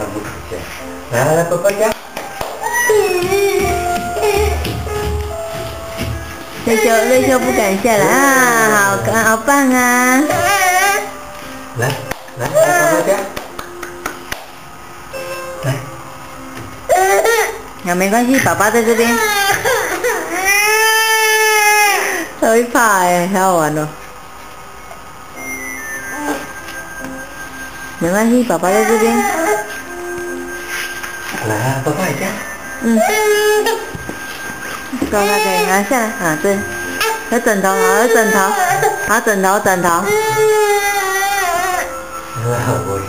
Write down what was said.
很不敢下。来来来，爸爸家。瑞秋，瑞秋不敢下来啊，好，好棒啊！来来来，爸爸家。来，那没关系，爸爸在这边。他会怕哎，太好玩了。没关系，爸爸在这边。来啊，爸一下。嗯。够了，可以拿下来啊，对。有枕头，好，有枕头，好，枕头，枕头。我。